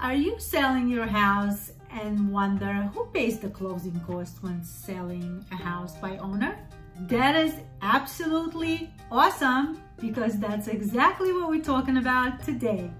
Are you selling your house and wonder who pays the closing cost when selling a house by owner? That is absolutely awesome because that's exactly what we're talking about today.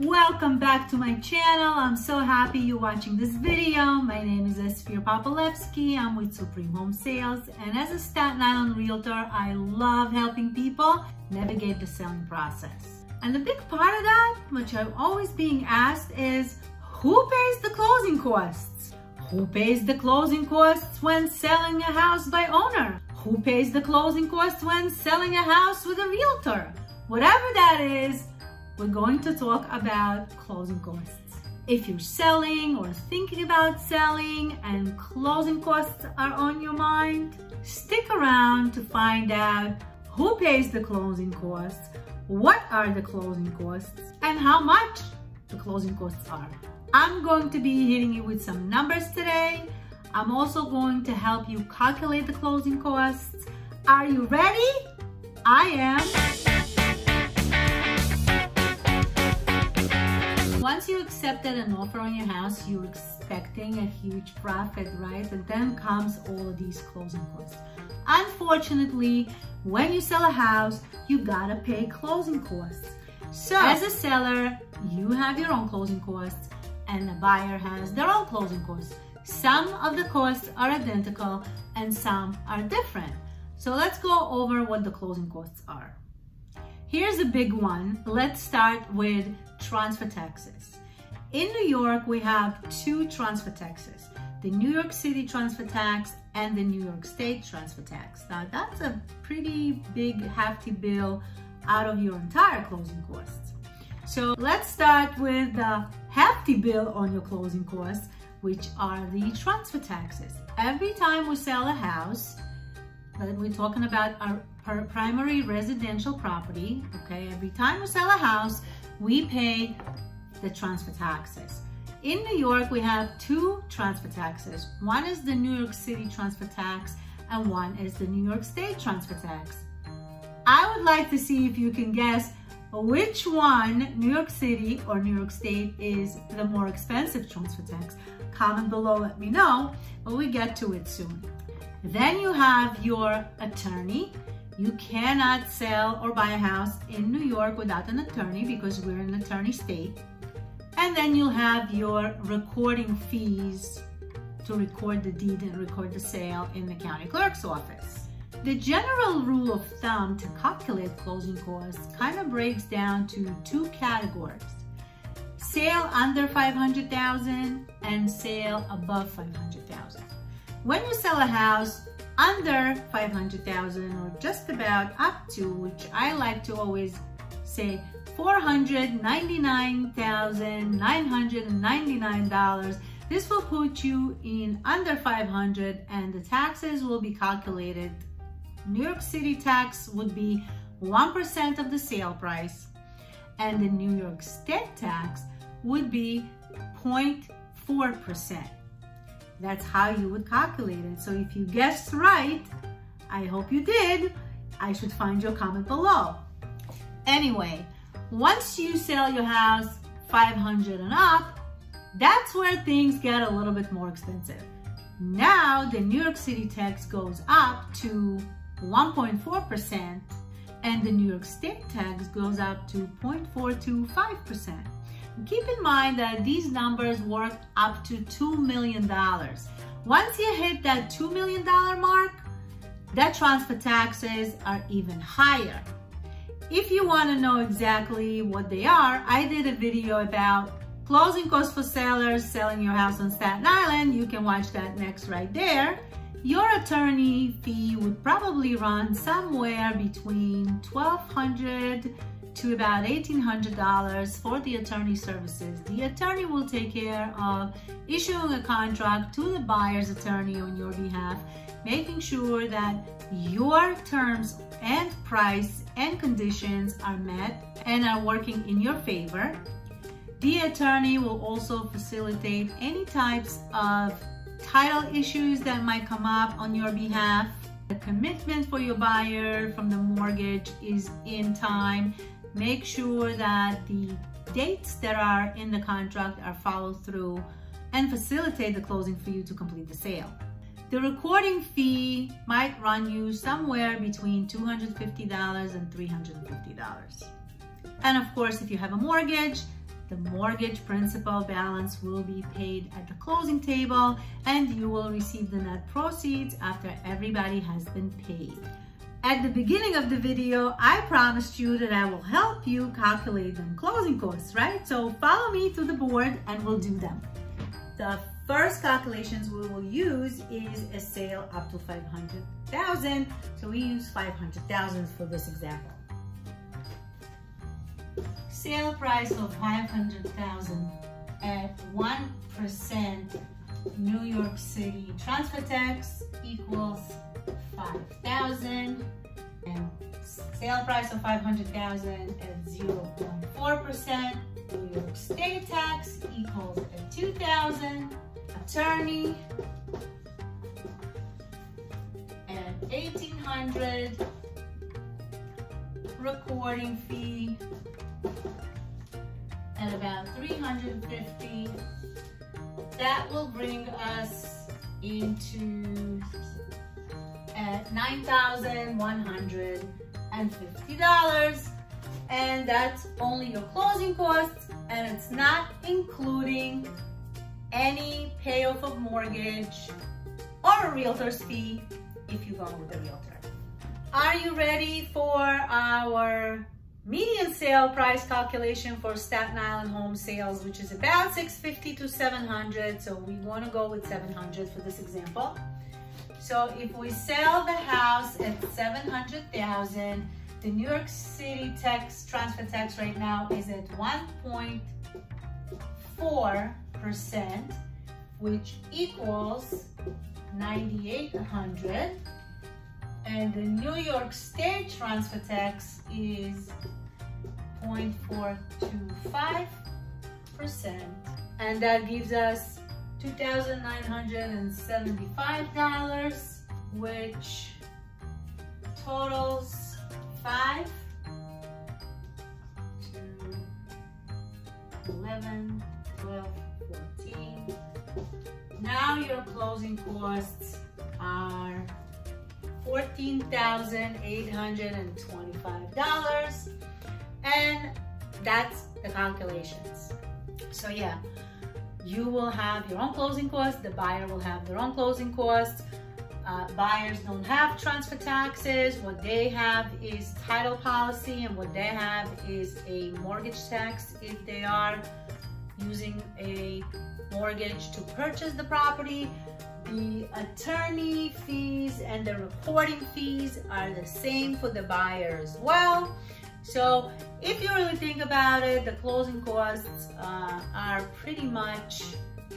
Welcome back to my channel. I'm so happy you're watching this video. My name is Esphir Popilevsky. I'm with Supreme Home Sales and as a Staten Island realtor, I love helping people navigate the selling process. And a big part of that, which I'm always being asked is, who pays the closing costs? Who pays the closing costs when selling a house by owner? Who pays the closing costs when selling a house with a realtor? Whatever that is, we're going to talk about closing costs. If you're selling or thinking about selling and closing costs are on your mind, stick around to find out who pays the closing costs, what are the closing costs, and how much the closing costs are. I'm going to be hitting you with some numbers today. I'm also going to help you calculate the closing costs. Are you ready? I am. Once you accepted an offer on your house, you're expecting a huge profit, right? And then comes all of these closing costs. Unfortunately, when you sell a house, you gotta pay closing costs. So as a seller, you have your own closing costs and the buyer has their own closing costs. Some of the costs are identical and some are different. So let's go over what the closing costs are. Here's a big one. Let's start with transfer taxes. In New York, we have two transfer taxes, the New York City transfer tax and the New York State transfer tax. Now that's a pretty big hefty bill out of your entire closing costs. So let's start with the hefty bill on your closing costs, which are the transfer taxes. Every time we sell a house, uh, we're talking about our primary residential property, okay? Every time we sell a house, we pay the transfer taxes. In New York, we have two transfer taxes. One is the New York City transfer tax and one is the New York State transfer tax. I would like to see if you can guess which one, New York City or New York State, is the more expensive transfer tax. Comment below, let me know, but we get to it soon. Then you have your attorney you cannot sell or buy a house in New York without an attorney because we're an attorney state. And then you'll have your recording fees to record the deed and record the sale in the county clerk's office. The general rule of thumb to calculate closing costs kind of breaks down to two categories. Sale under 500,000 and sale above 500,000. When you sell a house, under 500,000 or just about up to, which I like to always say $499,999. This will put you in under 500 and the taxes will be calculated. New York City tax would be 1% of the sale price and the New York State tax would be 0.4%. That's how you would calculate it. So if you guessed right, I hope you did, I should find your comment below. Anyway, once you sell your house 500 and up, that's where things get a little bit more expensive. Now the New York City tax goes up to 1.4% and the New York State tax goes up to 0.425%. Keep in mind that these numbers work up to $2 million. Once you hit that $2 million mark, that transfer taxes are even higher. If you want to know exactly what they are, I did a video about closing costs for sellers selling your house on Staten Island. You can watch that next right there. Your attorney fee would probably run somewhere between 1,200 to about $1,800 for the attorney services. The attorney will take care of issuing a contract to the buyer's attorney on your behalf, making sure that your terms and price and conditions are met and are working in your favor. The attorney will also facilitate any types of title issues that might come up on your behalf. The commitment for your buyer from the mortgage is in time make sure that the dates that are in the contract are followed through and facilitate the closing for you to complete the sale. The recording fee might run you somewhere between $250 and $350. And of course, if you have a mortgage, the mortgage principal balance will be paid at the closing table and you will receive the net proceeds after everybody has been paid. At the beginning of the video, I promised you that I will help you calculate the closing costs, right? So follow me to the board and we'll do them. The first calculations we will use is a sale up to 500,000. So we use 500,000 for this example. Sale price of 500,000 at 1% New York City transfer tax equals 5,000 and sale price of 500,000 at 0.4% New York State tax equals 2,000 attorney and 1800 recording fee at about 350 that will bring us into uh, at $9,150 and that's only your closing costs and it's not including any payoff of mortgage or a realtor's fee if you go with a realtor. Are you ready for our median sale price calculation for Staten Island home sales, which is about 650 to 700. So we want to go with 700 for this example. So if we sell the house at 700,000, the New York City tax transfer tax right now is at 1.4%, which equals 9,800. And the New York State transfer tax is 0.425%. And that gives us $2,975, which totals 5 11, 12, 14. Now your closing costs are $14,825 and that's the calculations. So yeah, you will have your own closing costs, the buyer will have their own closing costs. Uh, buyers don't have transfer taxes. What they have is title policy and what they have is a mortgage tax if they are using a mortgage to purchase the property. The attorney fees and the recording fees are the same for the buyer as well. So if you really think about it, the closing costs uh, are pretty much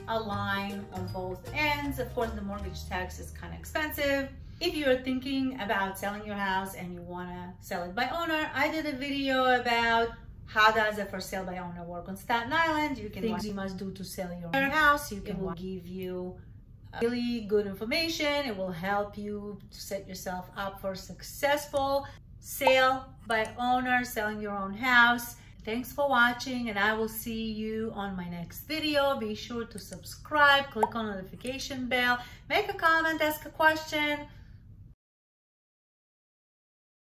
aligned on both ends. Of course, the mortgage tax is kind of expensive. If you're thinking about selling your house and you want to sell it by owner, I did a video about how does a for sale by owner work on Staten Island. You can things you must do to sell your house. You can will give you uh, really good information. It will help you to set yourself up for successful sale by owner, selling your own house. Thanks for watching and I will see you on my next video. Be sure to subscribe, click on notification bell, make a comment, ask a question.